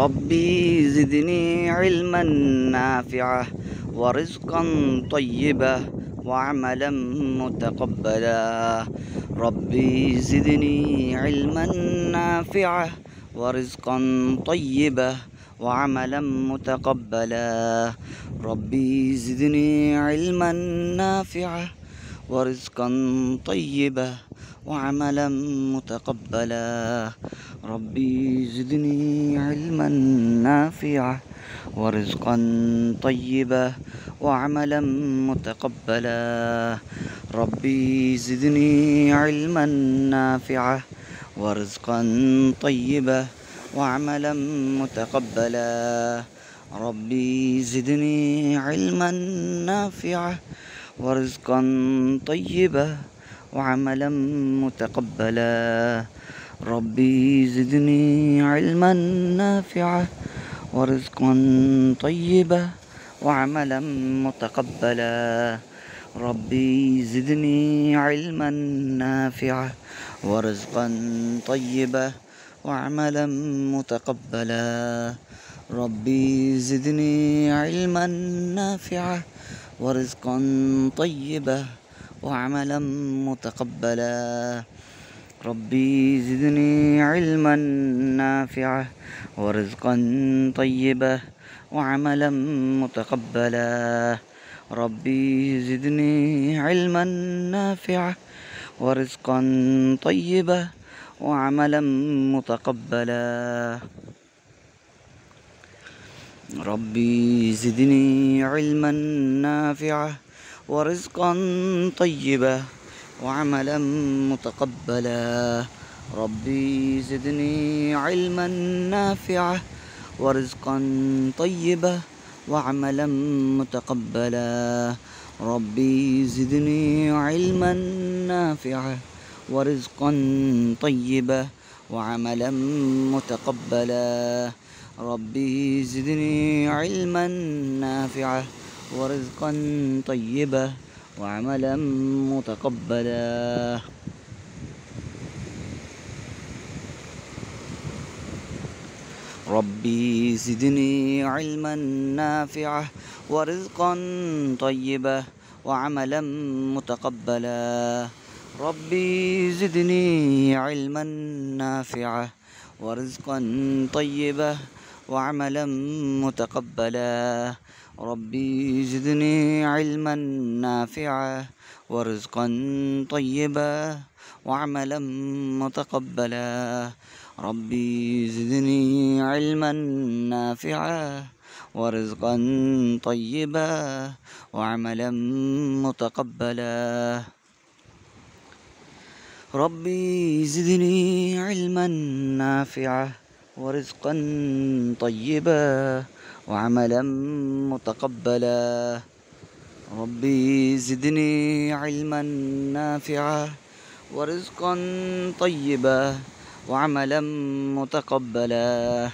ربي زدني علما نافعا ورزقا طيبا وعملا متقبلا. ربي زدني علما نافعا ورزقا طيبا وعملا متقبلا. ربي زدني علما نافعا ورزقا طيبا وعملا متقبلا. ربي زدني علما نافعا ورزقا طيبا وعملا متقبلا. ربي زدني علما نافعا ورزقا طيبا وعملا متقبلا. ربي زدني علما نافعا ورزقا طيبا وعملا متقبلا. ربي زدني علما نافعا ورزقا طيبا وعملا متقبلا. ربي زدني علما نافعا ورزقا طيبا وعملا متقبلا. ربي زدني علما نافعا ورزقا طيبا وعملا متقبلا. ربي زدني علما نافعا ورزقا طيبا وعملا متقبلا. ربي زدني علما نافعا ورزقا طيبا وعملا متقبلا. ربي زدني علما نافعا ورزقا طيبا. وعملا متقبلا. ربي زدني علما نافعا ورزقا طيبا وعملا متقبلا. ربي زدني علما نافعا ورزقا طيبا وعملا متقبلا. ربي زدني علما نافعا ورزقا طيبا وعملا متقبلا. ربي زدني علما نافعا ورزقا طيبا وعملا متقبلا. ربي زدني علما نافعا ورزقا طيبا وعملا متقبلا. ربي زدني علما نافعا ورزقا طيبا وعملا متقبلا. ربي زدني علما نافعا ورزقا طيبا وعملا متقبلا. ربي زدني علما نافعا ورزقا طيبا وعملا متقبلا. ربي زدني علما نافعا ورزقا طيبا وعملا متقبلا.